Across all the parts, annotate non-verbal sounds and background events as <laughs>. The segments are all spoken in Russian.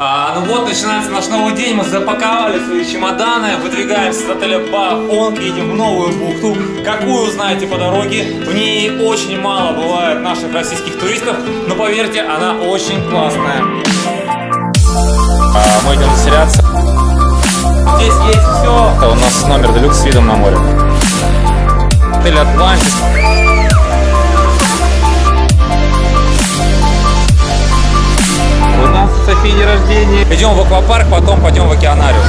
А, ну вот, начинается наш новый день, мы запаковали свои чемоданы, выдвигаемся с отеля Бахонг, едем в новую бухту. Какую узнаете по дороге? В ней очень мало бывает наших российских туристов, но поверьте, она очень классная. А, мы идем заселяться. Здесь есть все. Это у нас номер делюкс с видом на море. Отель Атлантис. Софии день рождения. Идем в аквапарк, потом пойдем в океанариум.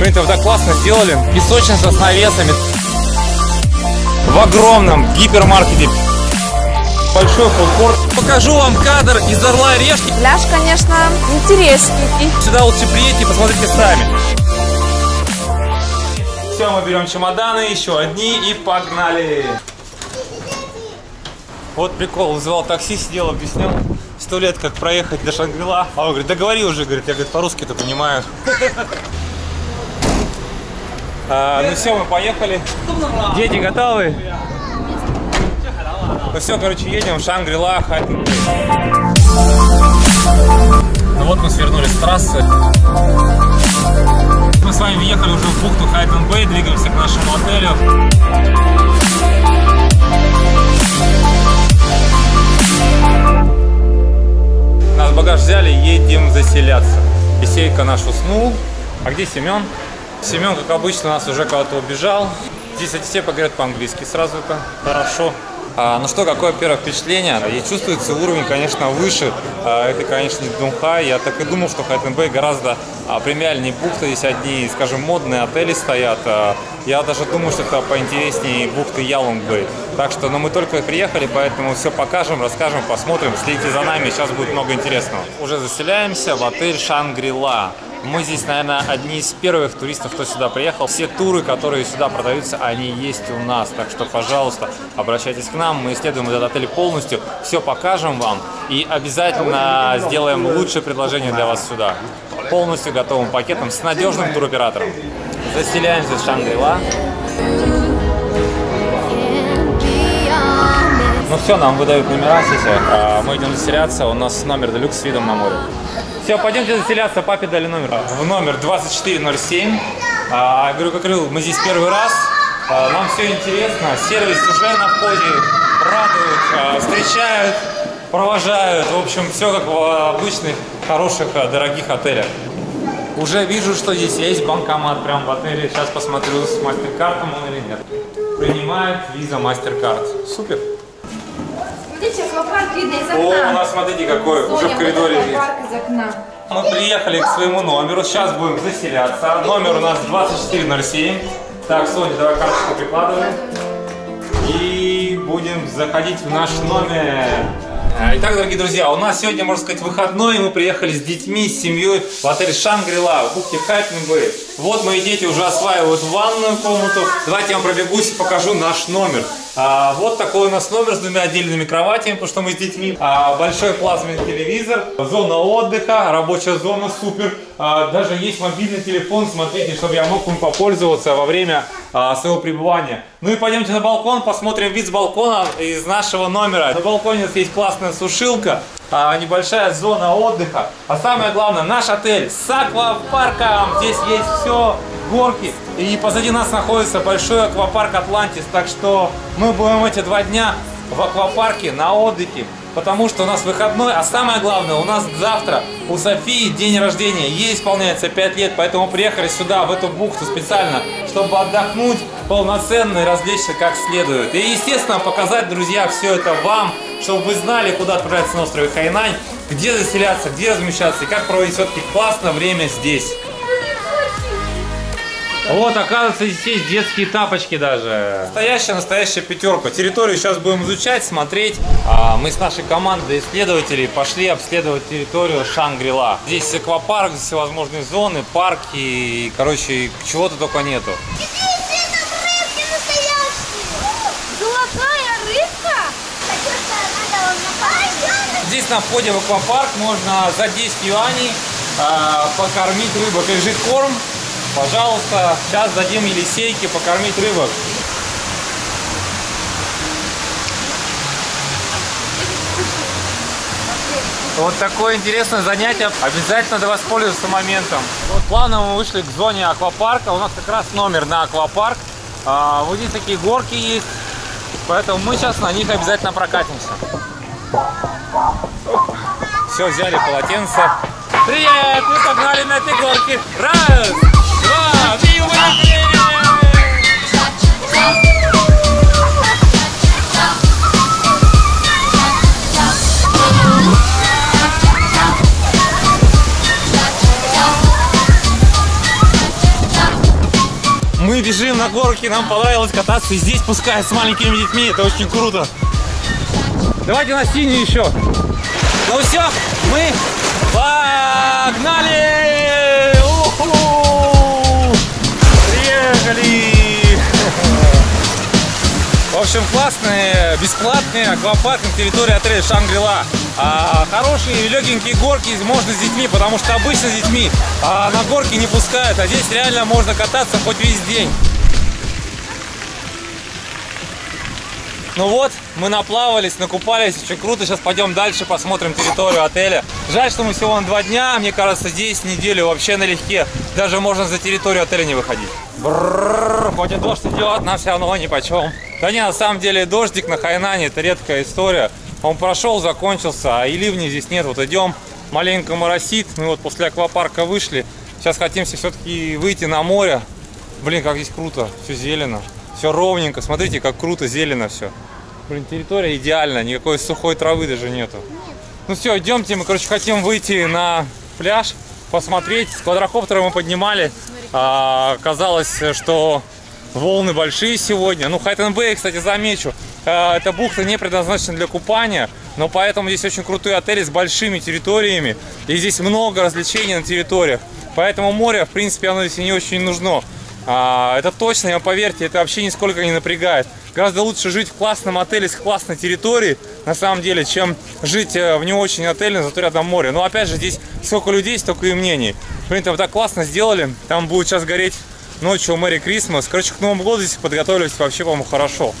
Блин, это так классно сделали. Песочница с навесами. В огромном гипермаркете. Большой фудкорт. Покажу вам кадр из Орла и Решки. Пляж, конечно, интересненький. Сюда лучше приедьте, посмотрите сами. Все, мы берем чемоданы, еще одни и погнали. Вот прикол, вызывал такси, сидел, объяснил. Сто лет, как проехать до Шангрила. А он говорит, да говори уже, говорит, я говорит, по-русски-то понимаю. <laughs> А, ну все, мы поехали. Дети готовы? Ну все, короче, едем в Шангрила. Ну вот мы свернули с трассы. Мы с вами въехали уже в бухту Хайтон Бэй, двигаемся к нашему отелю. Нас багаж взяли, едем заселяться. Исейка наш уснул. А где Семен? Семен, как обычно, у нас уже куда-то убежал. Здесь эти все поговорят по-английски сразу это хорошо. А, ну что, какое первое впечатление? И чувствуется уровень, конечно, выше. А, это, конечно, не Дунхай. Я так и думал, что Хайтен Бэй гораздо а, премиальнее бухта. Здесь одни, скажем, модные отели стоят. А, я даже думаю, что это поинтереснее бухты Ялунг Бэй. Так что, ну мы только приехали, поэтому все покажем, расскажем, посмотрим. Следите за нами, сейчас будет много интересного. Уже заселяемся в отель Шангрила. Мы здесь, наверное, одни из первых туристов, кто сюда приехал. Все туры, которые сюда продаются, они есть у нас. Так что, пожалуйста, обращайтесь к нам. Мы исследуем этот отель полностью. Все покажем вам. И обязательно сделаем лучшее предложение для вас сюда. Полностью готовым пакетом с надежным туроператором. Заселяемся в Шангрила. Ну все, нам выдают номера здесь. а, Мы идем заселяться. У нас номер делюкс с видом на море. Все, пойдемте заселяться. Папе дали номер. В номер 2407. А, говорю, как говорил, мы здесь первый раз. А, нам все интересно. Сервис уже на входе. Радуют, а, встречают, провожают. В общем, все как в обычных, хороших, а, дорогих отелях. Уже вижу, что здесь есть банкомат прямо в отеле. Сейчас посмотрю, с мастер-картом он или нет. Принимает виза мастер-карт. Супер. Видите, аквапарк видно из О, у окна. нас, смотрите, какой, уже Соня, в коридоре аквапарк из окна. Мы приехали к своему номеру, сейчас будем заселяться. Номер у нас 2407. Так, Соня, давай карточку прикладываем. И будем заходить в наш номер. Итак, дорогие друзья, у нас сегодня, можно сказать, выходной, и мы приехали с детьми, с семьей в отель Шангрила в бухте Хайтенбэй. Вот мои дети уже осваивают ванную комнату. Давайте я вам пробегусь и покажу наш номер. А, вот такой у нас номер с двумя отдельными кроватями, потому что мы с детьми. А, большой плазменный телевизор, зона отдыха, рабочая зона, супер. А, даже есть мобильный телефон, смотрите, чтобы я мог им попользоваться во время а, своего пребывания. Ну и пойдемте на балкон, посмотрим вид с балкона из нашего номера. На балконе у нас есть классная сушилка, а, небольшая зона отдыха. А самое главное, наш отель с аквапарком. Здесь есть все, горки. И позади нас находится большой аквапарк Атлантис. Так что мы будем эти два дня в аквапарке на отдыхе. Потому что у нас выходной, а самое главное, у нас завтра у Софии день рождения. Ей исполняется 5 лет, поэтому приехали сюда, в эту бухту специально, чтобы отдохнуть полноценно и развлечься как следует. И, естественно, показать, друзья, все это вам, чтобы вы знали, куда отправляться на острове Хайнань, где заселяться, где размещаться и как проводить все-таки классное время здесь. Вот, оказывается, здесь есть детские тапочки даже. Настоящая, настоящая пятерка. Территорию сейчас будем изучать, смотреть. А, мы с нашей командой исследователей пошли обследовать территорию Шангрила. Здесь аквапарк, здесь всевозможные зоны, парки, и, короче, чего-то только нету. Золотая рыбка? Здесь на входе в аквапарк можно за 10 юаней а, покормить рыбок. Лежит корм. Пожалуйста, сейчас дадим Елисейке покормить рыбок. Вот такое интересное занятие. Обязательно надо воспользоваться моментом. Вот плавно мы вышли к зоне аквапарка. У нас как раз номер на аквапарк. А, вот здесь такие горки есть. Поэтому мы сейчас на них обязательно прокатимся. Все, взяли полотенце. Привет! Мы погнали на этой горке. Раз, горке, нам понравилось кататься и здесь пускать с маленькими детьми, это очень круто. Давайте на синюю еще. Ну все, мы погнали! Уху! Приехали! В общем, классные, бесплатные аквапарк на территории отеля Шангрила. А, хорошие легенькие горки можно с детьми, потому что обычно с детьми а, на горки не пускают, а здесь реально можно кататься хоть весь день. Ну вот, мы наплавались, накупались, очень круто. Сейчас пойдем дальше, посмотрим территорию отеля. Жаль, что мы всего на два дня. Мне кажется, здесь неделю вообще налегке. Даже можно за территорию отеля не выходить. Брррр, хоть и дождь идет, нам все равно ни. Да не, на самом деле дождик на Хайнане это редкая история. Он прошел, закончился, а и ливни здесь нет. Вот идем, маленько моросит. Мы вот после аквапарка вышли. Сейчас хотимся все-таки выйти на море. Блин, как здесь круто, все зелено. Все ровненько, смотрите, как круто, зелено все. Блин, территория идеальная, никакой сухой травы даже нету. Ну все, идемте, мы, короче, хотим выйти на пляж, посмотреть. С квадрокоптера мы поднимали. А, казалось, что волны большие сегодня. Ну, Хайтенбей, кстати, замечу, а, эта бухта не предназначена для купания, но поэтому здесь очень крутые отели с большими территориями. И здесь много развлечений на территориях. Поэтому море, в принципе, оно здесь не очень нужно. А, это точно, я поверьте, это вообще нисколько не напрягает. Гораздо лучше жить в классном отеле с классной территорией, на самом деле, чем жить э, в не очень отеле, зато рядом море. Но опять же, здесь сколько людей, столько и мнений. Блин, там так классно сделали. Там будет сейчас гореть ночью Мэри Крисмас. Короче, к Новому году здесь подготовились вообще, по-моему, хорошо.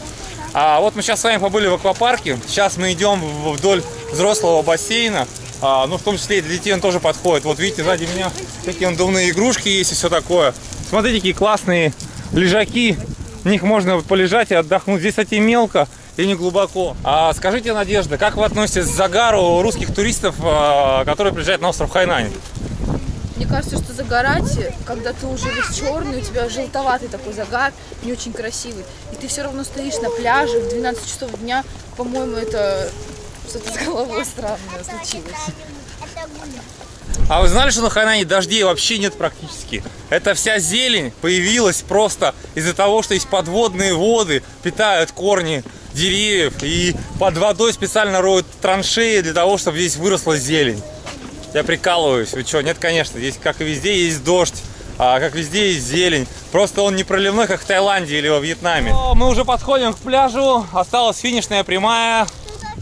А вот мы сейчас с вами побыли в аквапарке. Сейчас мы идем вдоль взрослого бассейна. А, ну, в том числе и для детей он тоже подходит. Вот видите, сзади меня такие надувные игрушки есть и все такое. Смотрите, какие классные лежаки. В них можно полежать и отдохнуть. Здесь, кстати, мелко и не глубоко. А скажите, Надежда, как вы относитесь к загару русских туристов, а, которые приезжают на остров Хайнань? Мне кажется, что загорать, когда ты уже весь черный, у тебя желтоватый такой загар, не очень красивый, и ты все равно стоишь на пляже в 12 часов дня, по-моему, это что-то с головой странное случилось. А вы знали, что на Хайнане дождей вообще нет практически? Эта вся зелень появилась просто из-за того, что есть подводные воды, питают корни деревьев и под водой специально роют траншеи для того, чтобы здесь выросла зелень. Я прикалываюсь, вы что? Нет, конечно, здесь, как и везде, есть дождь. А как везде есть зелень. Просто он не проливной, как в Таиланде или во Вьетнаме. Мы уже подходим к пляжу. Осталась финишная прямая.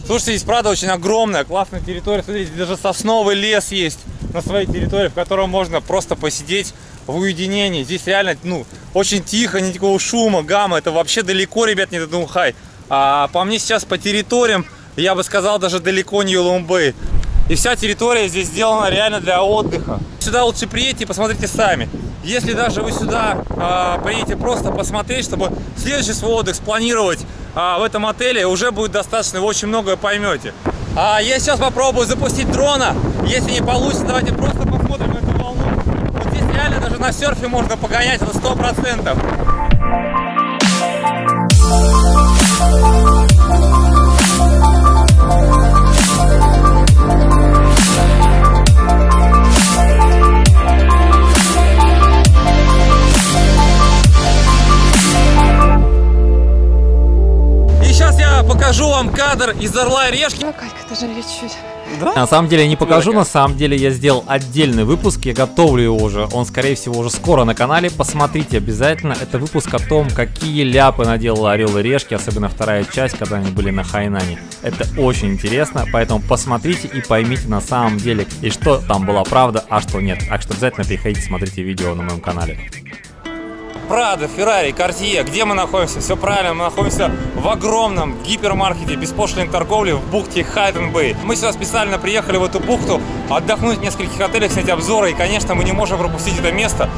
Слушайте, здесь правда очень огромная, классная территория. Смотрите, даже сосновый лес есть на своей территории, в котором можно просто посидеть в уединении. Здесь реально, ну, очень тихо, никакого шума, гамма. Это вообще далеко, ребят, не Дадунхай. А по мне сейчас по территориям, я бы сказал, даже далеко не Улумбэй. И вся территория здесь сделана реально для отдыха. Сюда лучше приедьте и посмотрите сами. Если даже вы сюда э, поедете просто посмотреть, чтобы следующий свой отдых спланировать э, в этом отеле, уже будет достаточно, вы очень многое поймете. А я сейчас попробую запустить дрона. Если не получится, давайте просто посмотрим эту волну. Вот здесь реально даже на серфе можно погонять, это 100%. Покажу вам кадр из Орла и Решки. Чуть-чуть. На самом деле я не покажу, на самом деле я сделал отдельный выпуск, я готовлю его уже, он скорее всего уже скоро на канале, посмотрите обязательно, это выпуск о том, какие ляпы наделал Орел и Решки, особенно вторая часть, когда они были на Хайнане. Это очень интересно, поэтому посмотрите и поймите на самом деле, и что там была правда, а что нет. Так что обязательно приходите, смотрите видео на моем канале. Прада, Феррари, Cartier. Где мы находимся? Все правильно, мы находимся в огромном гипермаркете беспошлиной торговли в бухте Хайден Бэй. Мы сюда специально приехали в эту бухту отдохнуть в нескольких отелях, снять обзоры. И, конечно, мы не можем пропустить это место.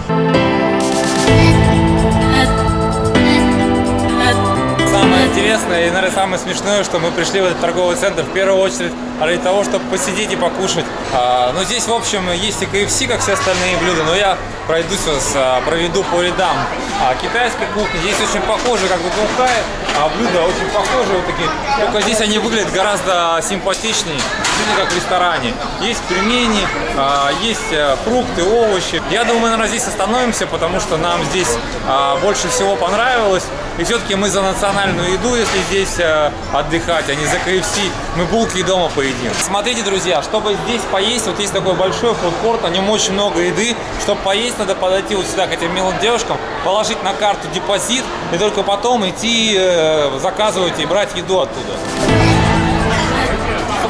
Самое интересное и, наверное, самое смешное, что мы пришли в этот торговый центр в первую очередь ради того, чтобы посидеть и покушать. А, ну, здесь, в общем, есть и KFC, как все остальные блюда, но я пройдусь вас, а, проведу по рядам. А, китайская кухня здесь очень похожа, как бы Кунхай, а блюда очень похожи, вот такие. Только здесь они выглядят гораздо симпатичнее, действительно как в ресторане. Есть пельмени, а, есть а, фрукты, овощи. Я думаю, мы, наверное, здесь остановимся, потому что нам здесь а, больше всего понравилось. И все-таки мы за национальную еду, если здесь э, отдыхать, а не за КФС. Мы булки дома поедим. Смотрите, друзья, чтобы здесь поесть, вот есть такой большой фудкорт, на нем очень много еды. Чтобы поесть, надо подойти вот сюда к этим милым девушкам, положить на карту депозит и только потом идти э, заказывать и брать еду оттуда.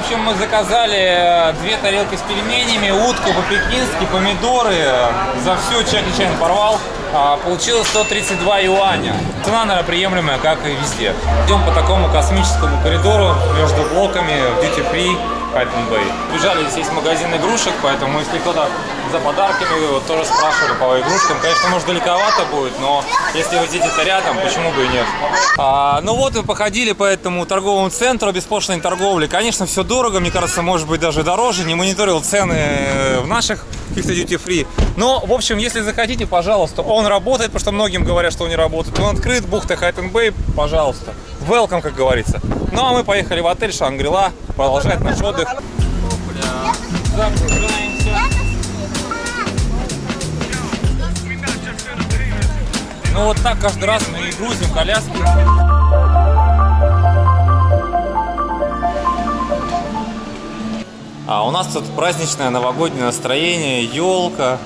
Общем, мы заказали э, две тарелки с пельменями, утку по-пекински, помидоры. За все Чаки Чайн порвал. А, Получилось 132 юаня. Цена, наверное, приемлемая, как и везде. Идем по такому космическому коридору между блоками в Duty Free Хайден Бэй. Бежали, здесь есть магазин игрушек, поэтому если кто-то за подарками, вот тоже спрашивали по игрушкам. Конечно, может далековато будет, но если вы здесь это рядом, почему бы и нет. А, ну вот мы походили по этому торговому центру беспошлиной торговли. Конечно, все дорого, мне кажется, может быть даже дороже. Не мониторил цены в наших каких-то duty free. Но, в общем, если захотите, пожалуйста, он работает, потому что многим говорят, что он не работает. Он открыт, бухта Хайтен Бэй, пожалуйста. Welcome, как говорится. Ну а мы поехали в отель Шангрила, продолжать наш отдых. Загружаемся. Ну вот так каждый раз мы и грузим коляски. А у нас тут праздничное новогоднее настроение, елка,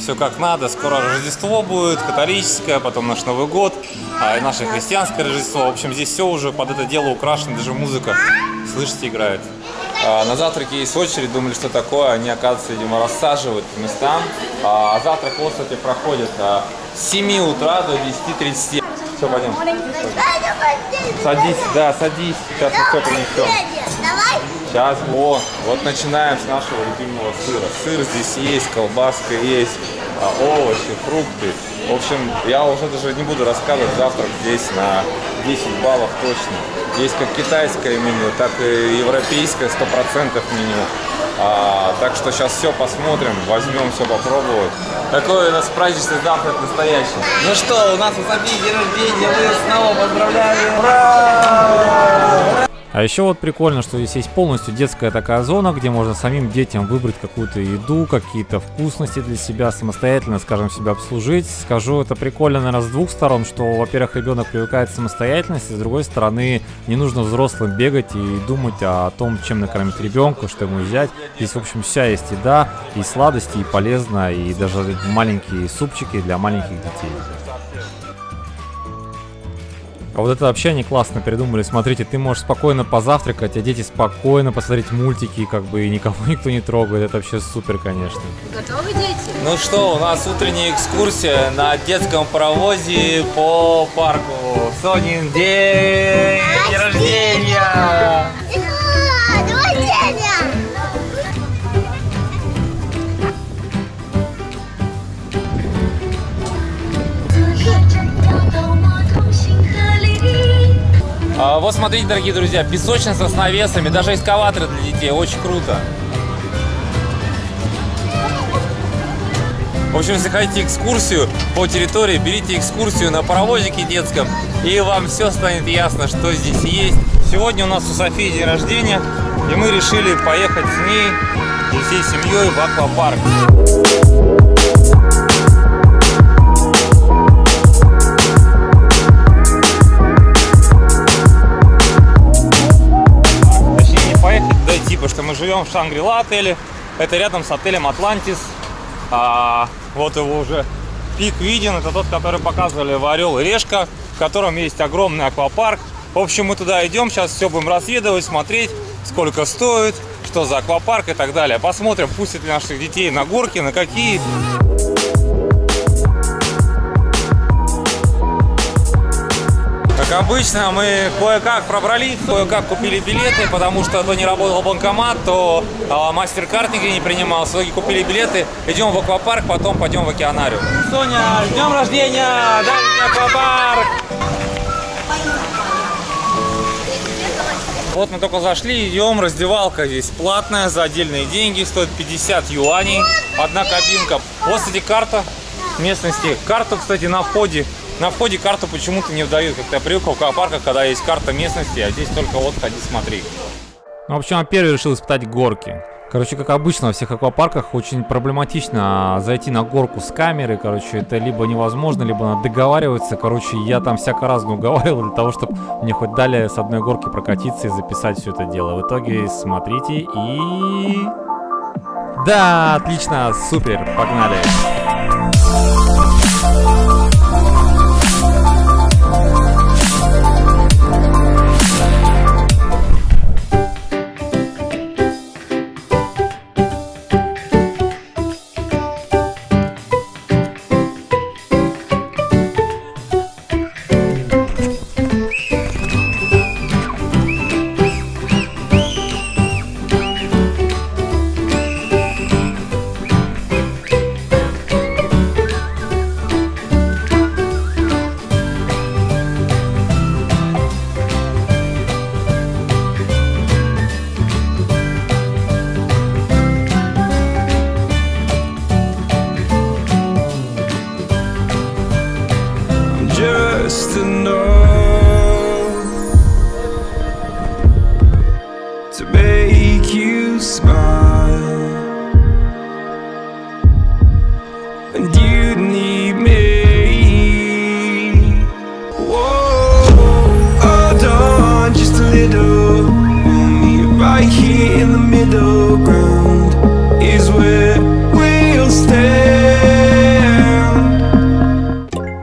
все как надо. Скоро Рождество будет, католическое, потом наш Новый год, а и наше христианское Рождество. В общем, здесь все уже под это дело украшено, даже музыка, слышите, играет. А, на завтраке есть очередь, думали, что такое. Они, оказывается, видимо, рассаживают по местам. А завтрак, вот, кстати, проходит а, с 7 утра до 10.30. Все, пойдем. Садись, да, садись. Сейчас мы все принесем. Сейчас, о, вот начинаем с нашего любимого сыра. Сыр здесь есть, колбаска есть, а, овощи, фрукты. В общем, я уже даже не буду рассказывать, завтрак здесь на 10 баллов точно. Есть как китайское меню, так и европейское 100% меню. А, так что сейчас все посмотрим, возьмем все попробовать. Такой у нас праздничный завтрак настоящий. Ну что, у нас у Софии день рождения, мы снова поздравляем. Ура! А еще вот прикольно, что здесь есть полностью детская такая зона, где можно самим детям выбрать какую-то еду, какие-то вкусности для себя, самостоятельно, скажем, себя обслужить. Скажу, это прикольно, наверное, с двух сторон, что, во-первых, ребенок привыкает к самостоятельности, с другой стороны, не нужно взрослым бегать и думать о том, чем накормить ребенка, что ему взять. Здесь, в общем, вся есть еда, и сладости, и полезно, и даже маленькие супчики для маленьких детей. А вот это вообще они классно придумали. Смотрите, ты можешь спокойно позавтракать, а дети спокойно посмотреть мультики, как бы и никого <laughs> никто не трогает. Это вообще супер, конечно. Готовы, дети? Ну что, у нас утренняя экскурсия на детском паровозе по парку. Сонин день рождения! Вот смотрите, дорогие друзья, песочница с навесами, даже эскаваторы для детей, очень круто. В общем, если хотите экскурсию по территории, берите экскурсию на паровозике детском, и вам все станет ясно, что здесь есть. Сегодня у нас у Софии день рождения, и мы решили поехать с ней и всей семьей в аквапарк. Живем в Шангрила отеле. Это рядом с отелем Атлантис. А, вот его уже пик виден. Это тот, который показывали в Орел и Решка, в котором есть огромный аквапарк. В общем, мы туда идем, сейчас все будем разведывать, смотреть, сколько стоит, что за аквапарк и так далее. Посмотрим, пустят ли наших детей на горки, на какие. Как обычно, мы кое-как пробрались, кое-как купили билеты, потому что то не работал банкомат, то а, мастер-карт нигде не принимал. В итоге купили билеты, идем в аквапарк, потом пойдем в океанариум. Соня, с днем рождения! Мне аквапарк! Вот мы только зашли, идем, раздевалка здесь платная, за отдельные деньги, стоит 50 юаней, одна кабинка. Вот, кстати, карта местности. Карту, кстати, на входе на входе карту почему-то не выдают. Как-то привык в аквапарках, когда есть карта местности, а здесь только вот ходи смотри. Ну, в общем, я первый решил испытать горки. Короче, как обычно во всех аквапарках очень проблематично зайти на горку с камеры. Короче, это либо невозможно, либо надо договариваться. Короче, я там всяко разно <laughs> уговаривал для того, чтобы мне хоть дали с одной горки прокатиться и записать все это дело. В итоге смотрите и... Да, отлично, супер, погнали. just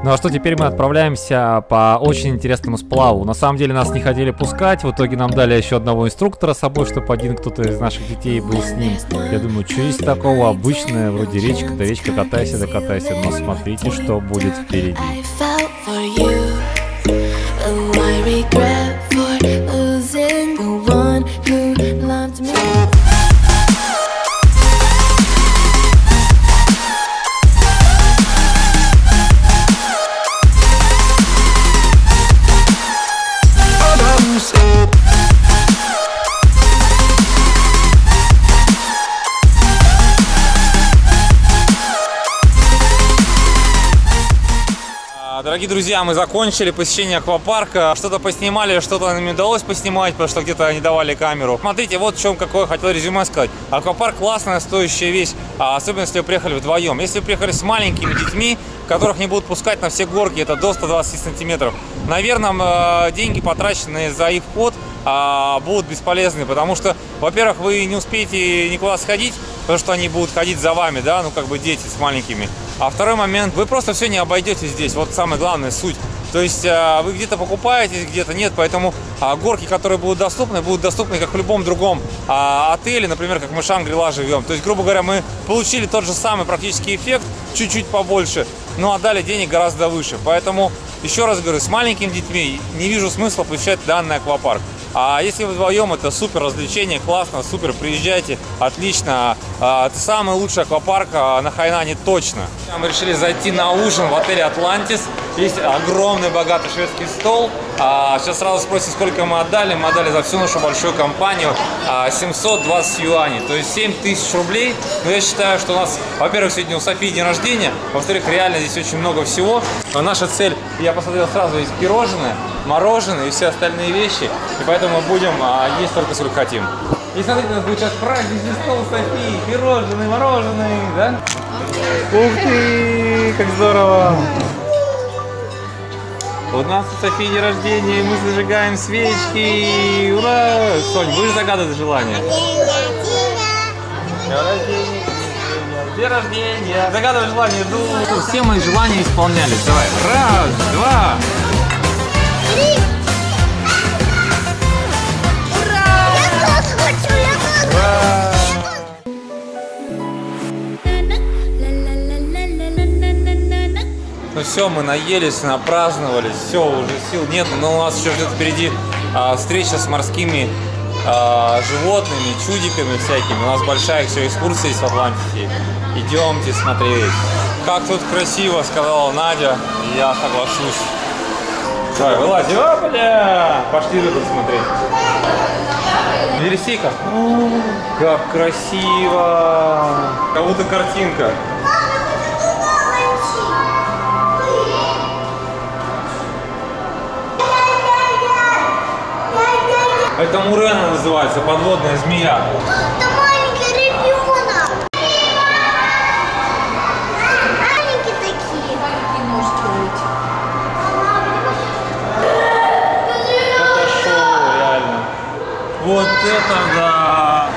Ну а что, теперь мы отправляемся по очень интересному сплаву. На самом деле нас не хотели пускать, в итоге нам дали еще одного инструктора с собой, чтобы один кто-то из наших детей был с ним. Я думаю, что есть такого обычное, вроде речка, да речка, катайся, да катайся. Но смотрите, что будет впереди. I felt for you, and my regret Дорогие друзья, мы закончили посещение аквапарка. Что-то поснимали, что-то нам не удалось поснимать, потому что где-то не давали камеру. Смотрите, вот в чем какое хотел резюме сказать. Аквапарк классная, стоящая вещь, а особенно если вы приехали вдвоем. Если вы приехали с маленькими детьми, которых не будут пускать на все горки, это до 120 сантиметров, наверное, э, деньги, потраченные за их вход, а, будут бесполезны, потому что, во-первых, вы не успеете никуда сходить, потому что они будут ходить за вами, да, ну как бы дети с маленькими. А второй момент, вы просто все не обойдете здесь, вот самая главная суть. То есть а, вы где-то покупаете, где-то нет, поэтому а, горки, которые будут доступны, будут доступны как в любом другом а, отеле, например, как мы Шангрила живем. То есть, грубо говоря, мы получили тот же самый практический эффект, чуть-чуть побольше, но отдали денег гораздо выше. Поэтому, еще раз говорю, с маленькими детьми не вижу смысла посещать данный аквапарк. А если вдвоем, это супер развлечение, классно, супер, приезжайте, отлично. А, Это самый лучший аквапарк а, на Хайнане точно. Мы решили зайти на ужин в отеле Атлантис. Есть огромный богатый шведский стол. А, Сейчас сразу спросите, сколько мы отдали. Мы отдали за всю нашу большую компанию а, 720 юаней, то есть 7 тысяч рублей. Но я считаю, что у нас, во-первых, сегодня у Софии день рождения, во-вторых, реально здесь очень много всего. Но наша цель, я посмотрел сразу, есть пирожное, мороженое и все остальные вещи. И поэтому мы будем а, есть только сколько хотим. И смотрите, у нас будет сейчас праздничный стол Софии, пирожные, мороженое, да? Ух ты, как здорово! У нас у Софии день рождения, и мы зажигаем свечки. Ура! Сонь, будешь загадывать желание? День рождения, день рождения. Загадывай желание, ну. Все мои желания исполнялись. Давай. Раз, два. Ну все, мы наелись, напраздновались, все, уже сил нет, но у нас еще ждет впереди а, встреча с морскими а, животными, чудиками всякими. У нас большая еще экскурсия есть в. Идемте смотреть. Как тут красиво, сказала Надя, я соглашусь. Давай, вылази. О, бля! Пошли тут смотреть. Вересейка. Как красиво! Как будто картинка. Это мурена называется, подводная змея. Это маленький ребенок. Маленькие такие. Это шоу, реально. Вот это да!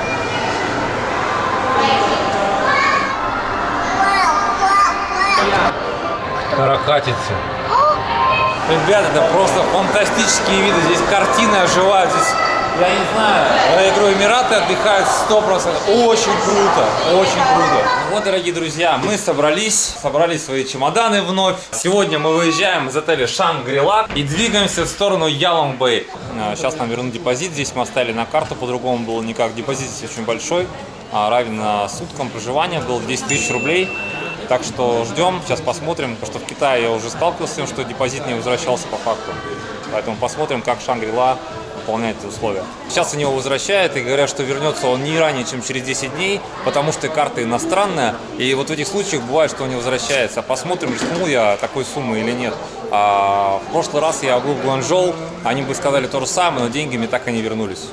Каракатицы. Ребята, это просто фантастические виды. Здесь картины оживают. Здесь, я не знаю, я говорю, Эмираты отдыхают 100%. Очень круто, очень круто. Ну Вот, дорогие друзья, мы собрались, собрали свои чемоданы вновь. Сегодня мы выезжаем из отеля Шангрила и двигаемся в сторону Ялонг-Бэй. А, Сейчас нам вернут депозит. Здесь мы оставили на карту, по-другому было никак. Депозит здесь очень большой, а, равен суткам проживания. Было 10 тысяч рублей. Так что ждем, сейчас посмотрим, потому что в Китае я уже сталкивался с тем, что депозит не возвращался по факту. Поэтому посмотрим, как Шангрила выполняет эти условия. Сейчас они его возвращают и говорят, что вернется он не ранее, чем через 10 дней, потому что карта иностранная. И вот в этих случаях бывает, что он не возвращается. Посмотрим, рискну я такой суммы или нет. А в прошлый раз я был в Гуанчжоу, они бы сказали то же самое, но деньги мне так и не вернулись.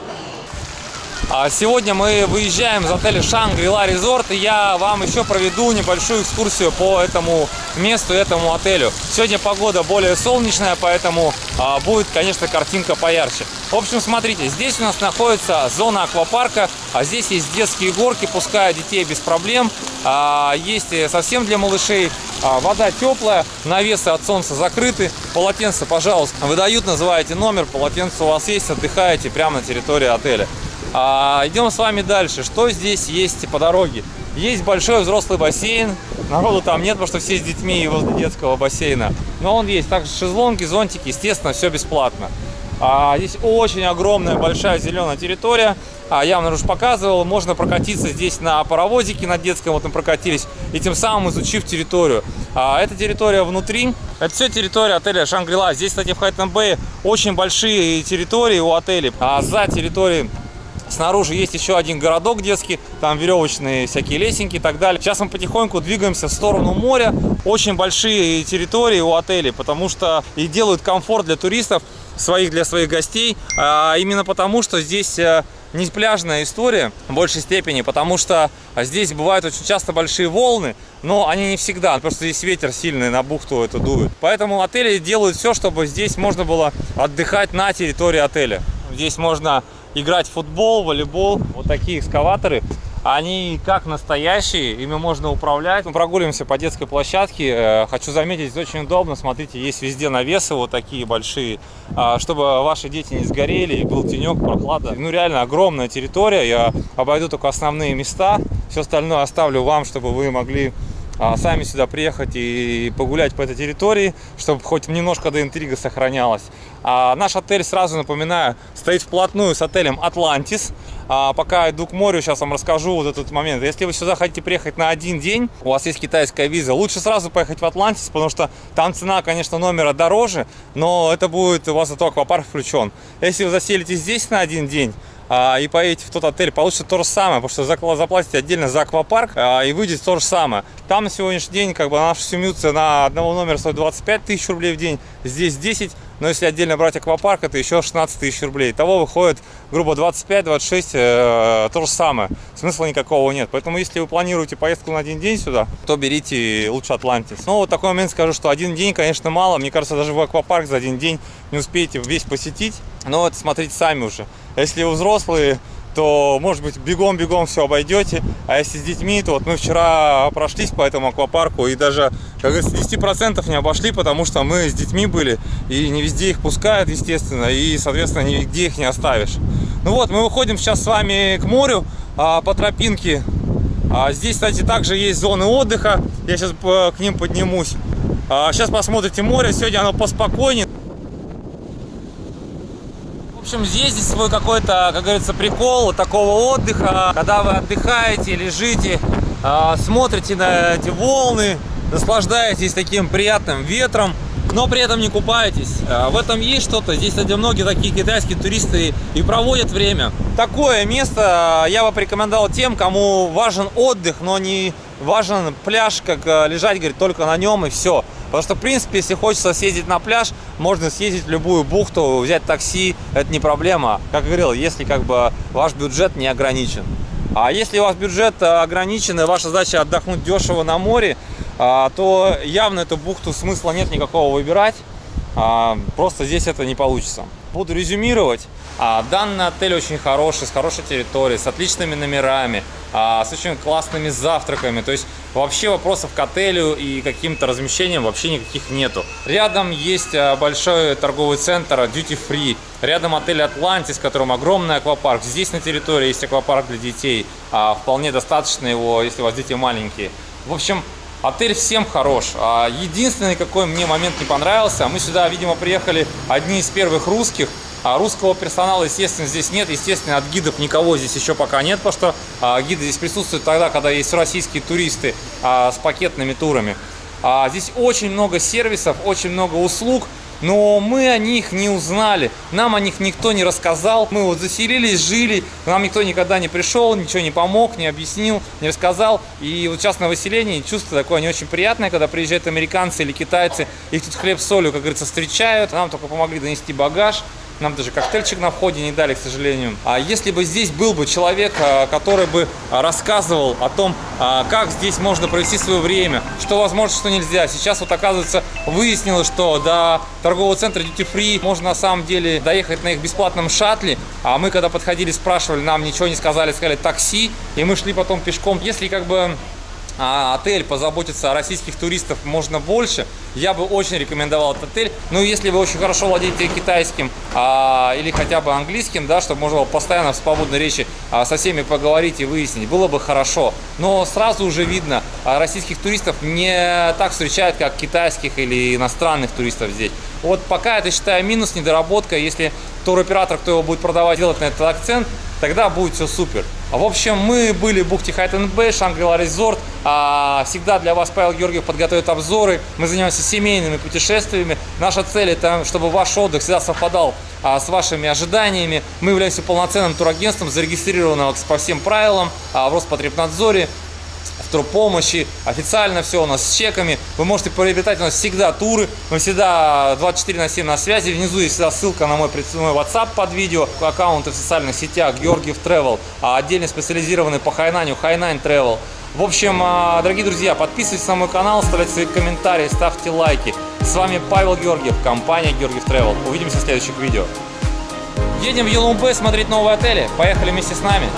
А Сегодня мы выезжаем из отеля Шангрила Резорт, и я вам еще проведу небольшую экскурсию по этому месту, этому отелю. Сегодня погода более солнечная, поэтому а, будет, конечно, картинка поярче. В общем, смотрите, здесь у нас находится зона аквапарка, а здесь есть детские горки, пускай детей без проблем. А, есть совсем для малышей. Вода теплая, навесы от солнца закрыты, полотенце, пожалуйста, выдают, называете номер, полотенце у вас есть, отдыхаете прямо на территории отеля. А, идем с вами дальше. Что здесь есть по дороге? Есть большой взрослый бассейн. Народу там нет, потому что все с детьми и возле детского бассейна. Но он есть. Также шезлонги, зонтики, естественно, все бесплатно. А, здесь очень огромная большая зеленая территория. А, я вам уже показывал, можно прокатиться здесь на паровозике на детском, вот мы прокатились, и тем самым изучив территорию. А, эта территория внутри, это все территория отеля Шангрила. Здесь, кстати, в Хайтон Бэй очень большие территории у отелей. А за территорией Снаружи есть еще один городок детский, там веревочные всякие лесенки и так далее. Сейчас мы потихоньку двигаемся в сторону моря. Очень большие территории у отелей, потому что и делают комфорт для туристов, своих для своих гостей. А именно потому, что здесь э, не пляжная история в большей степени, потому что здесь бывают очень часто большие волны, но они не всегда, что здесь ветер сильный на бухту это дует. Поэтому отели делают все, чтобы здесь можно было отдыхать на территории отеля. Здесь можно играть в футбол, волейбол. Вот такие экскаваторы. Они как настоящие, ими можно управлять. Мы прогуливаемся по детской площадке. Э, Хочу заметить, здесь очень удобно. Смотрите, есть везде навесы вот такие большие, а, чтобы ваши дети не сгорели, и был тенек, прохлада. Ну, реально огромная территория. Я обойду только основные места. Все остальное оставлю вам, чтобы вы могли а, сами сюда приехать и погулять по этой территории, чтобы хоть немножко до интрига сохранялась. А наш отель, сразу напоминаю, стоит вплотную с отелем Atlantis. А пока иду к морю, сейчас вам расскажу вот этот момент. Если вы сюда хотите приехать на один день, у вас есть китайская виза, лучше сразу поехать в Атлантис, потому что там цена, конечно, номера дороже, но это будет у вас зато аквапарк включен. Если вы заселитесь здесь на один день, а, и поедете в тот отель, получится то же самое, потому что заплатите отдельно за аквапарк а, и выйдет то же самое. Там на сегодняшний день как бы наша семью цена одного номера стоит 25 тысяч рублей в день, здесь 10, но если отдельно брать аквапарк, это еще 16 тысяч рублей. Того выходит, грубо, 25-26, э, то же самое. Смысла никакого нет. Поэтому, если вы планируете поездку на один день сюда, то берите лучше Атлантис. Но вот такой момент скажу, что один день, конечно, мало. Мне кажется, даже в аквапарк за один день не успеете весь посетить. Но это смотрите сами уже. Если вы взрослые, то, может быть, бегом-бегом все обойдете. А если с детьми, то вот мы вчера прошлись по этому аквапарку и даже, как говорится, 10% не обошли, потому что мы с детьми были, и не везде их пускают, естественно, и, соответственно, нигде их не оставишь. Ну вот, мы выходим сейчас с вами к морю а, по тропинке. А здесь, кстати, также есть зоны отдыха. Я сейчас к ним поднимусь. сейчас посмотрите море, сегодня оно поспокойнее. Общем, здесь есть свой какой-то, как говорится, прикол такого отдыха, когда вы отдыхаете, лежите, а, смотрите на эти волны, наслаждаетесь таким приятным ветром, но при этом не купаетесь. А, В этом есть что-то. Здесь, кстати, многие такие китайские туристы и проводят время. Такое место я бы порекомендовал тем, кому важен отдых, но не важен пляж, как а, лежать, говорит, только на нем и все. Потому что, в принципе, если хочется съездить на пляж, можно съездить в любую бухту, взять такси, это не проблема. Как говорил, если как бы ваш бюджет не ограничен. А если у вас бюджет а, ограничен и ваша задача отдохнуть дешево на море, а, то явно эту бухту смысла нет никакого выбирать. А, Просто здесь это не получится. Буду резюмировать. А, Данный отель очень хороший, с хорошей территорией, с отличными номерами, а, с очень классными завтраками. То есть вообще вопросов к отелю и каким-то размещениям вообще никаких нету. Рядом есть а, большой торговый центр Duty Free. Рядом отель Atlantis, в котором огромный аквапарк. Здесь на территории есть аквапарк для детей. А, Вполне достаточно его, если у вас дети маленькие. В общем, Отель всем хорош. А, Единственный, какой мне момент не понравился, мы сюда, видимо, приехали одни из первых русских, а русского персонала, естественно, здесь нет. Естественно, от гидов никого здесь еще пока нет, потому что а, гиды здесь присутствуют тогда, когда есть российские туристы а, с пакетными турами. А, Здесь очень много сервисов, очень много услуг, но мы о них не узнали, нам о них никто не рассказал. Мы вот заселились, жили, нам никто никогда не пришел, ничего не помог, не объяснил, не рассказал. И вот сейчас на выселении чувство такое не очень приятное, когда приезжают американцы или китайцы, их тут хлеб с солью, как говорится, встречают. Нам только помогли донести багаж. Нам даже коктейльчик на входе не дали, к сожалению. А если бы здесь был бы человек, а, который бы а, рассказывал о том, а, как здесь можно провести свое время, что возможно, что нельзя. Сейчас вот оказывается выяснилось, что до торгового центра Duty Free можно на самом деле доехать на их бесплатном шаттле. А мы когда подходили, спрашивали, нам ничего не сказали, сказали такси, и мы шли потом пешком. Если как бы а, отель позаботится о российских туристов можно больше, я бы очень рекомендовал этот отель. Ну, если вы очень хорошо владеете китайским а, или хотя бы английским, да, чтобы можно было постоянно в свободной речи а, со всеми поговорить и выяснить, было бы хорошо. Но сразу уже видно, а, российских туристов не так встречают, как китайских или иностранных туристов здесь. Вот пока это считаю минус, недоработка. Если туроператор, кто его будет продавать, делать на этот акцент, тогда будет все супер. А, В общем, мы были в бухте Хайтен Бэй, Шангрила Резорт. А, Всегда для вас Павел Георгиев подготовит обзоры. Мы занимаемся семейными путешествиями. Наша цель это, чтобы ваш отдых всегда совпадал а, с вашими ожиданиями. Мы являемся полноценным турагентством, зарегистрированным по всем правилам в Роспотребнадзоре в турпомощи, официально все у нас с чеками. Вы можете приобретать у нас всегда туры, мы всегда 24 на 7 на связи. Внизу есть всегда ссылка на мой, мой WhatsApp под видео, аккаунты в социальных сетях Георгиев Travel, а отдельно специализированный по Хайнаню, Хайнань Travel. В общем, а, дорогие друзья, подписывайтесь на мой канал, ставьте свои комментарии, ставьте лайки. С вами Павел Георгиев, компания Георгиев Travel. Увидимся в следующих видео. Едем в Елумбэ смотреть новые отели. Поехали вместе с нами.